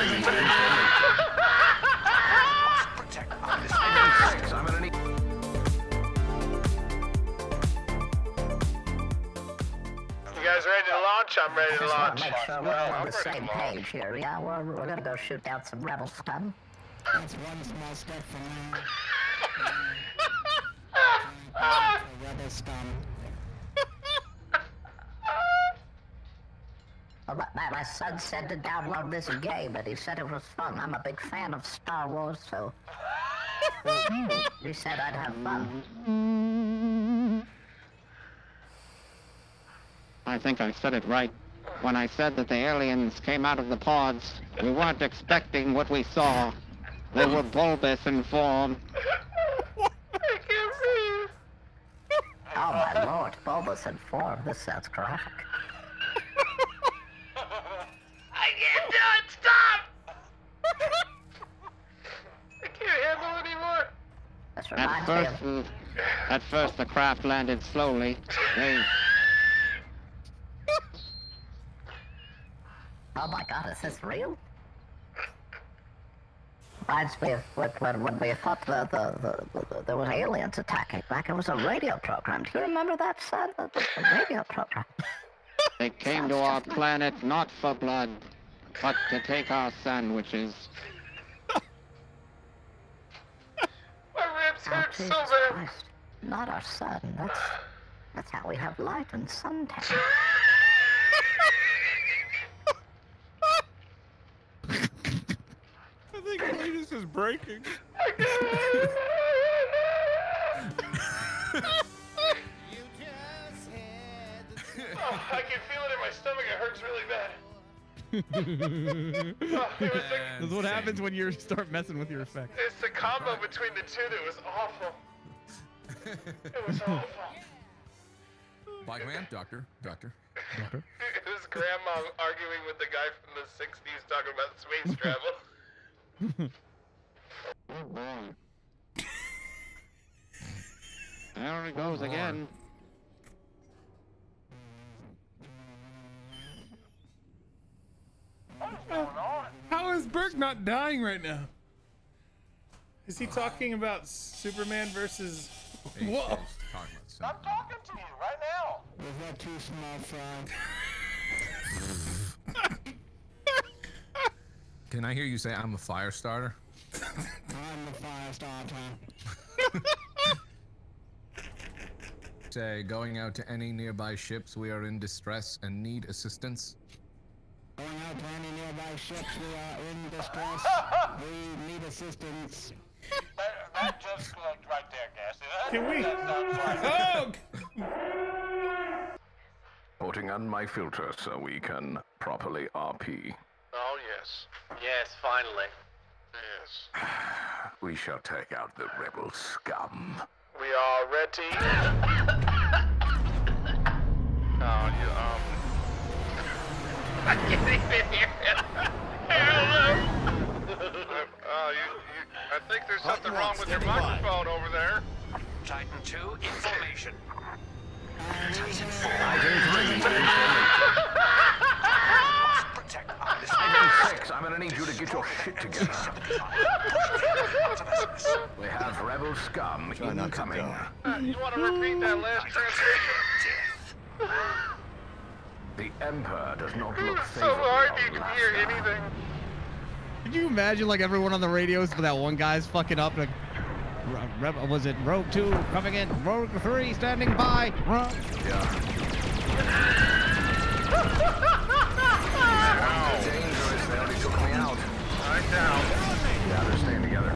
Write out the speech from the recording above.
You guys ready to launch? I'm ready to launch. make sure we're all on the same page here. Yeah, we're, we're gonna go shoot down some rebel scum. That's one small step for man. Rebel scum. My, my- my son said to download this game, and he said it was fun. I'm a big fan of Star Wars, so he said I'd have fun. I think I said it right. When I said that the aliens came out of the pods, we weren't expecting what we saw. They were bulbous in form. I can't breathe. Oh my lord, bulbous in form. This sounds graphic. This At first, at first the craft landed slowly. They, Oh my god, is this real? Reminds me of when, when, we thought the, the, the, the, there was aliens attacking back. It was a radio program. Do you remember that, son? The, the radio program. they came to our planet not for blood, but to take our sandwiches. My ribs Oh, hurt so Jesus. Christ. Not our sun. That's, that's how we have light and suntan. I think Cletus is breaking. Oh, I can feel it in my stomach. It hurts really bad. Oh, it was like, This what happens when you start messing with your effects. it's the combo between the two that was awful. It was awful. Black man, doctor, doctor. Doctor? It was grandma arguing with the guy from the 60s talking about space travel. Oh boy. There it goes again. How is Burke not dying right now? Is he talking about Superman versus? Hey, Whoa! she's talking about something. talking to you right now. Was that too small fry? Can I hear you say I'm a fire starter? I'm the fire starter. Say going out to any nearby ships we are in distress and need assistance. Going out to any nearby ships, we are in distress. we need assistance. That, that just clicked right there, Gassy. That, Can we? that sounds. Oh! Putting on my filter so we can properly RP. Oh, yes. Yes, finally. Yes. We shall take out the rebel scum. We are ready. oh, you, um. I can't even hear it. Hello. Oh, you, you, I think there's something wrong with your microphone over there. Titan 2 in formation. Titan 4. Protect our Titan 6, I'm gonna need you to get your shit together. we have rebel scum incoming. Uh, you want to repeat that last transmission? The Emperor does not hmm, look It's so hard on you can last hear anything. Could you imagine like everyone on the radios for that one guy's fucking up? Like, Re- Re- was it Rogue Two coming in? Rogue Three standing by. Rogue. Yeah.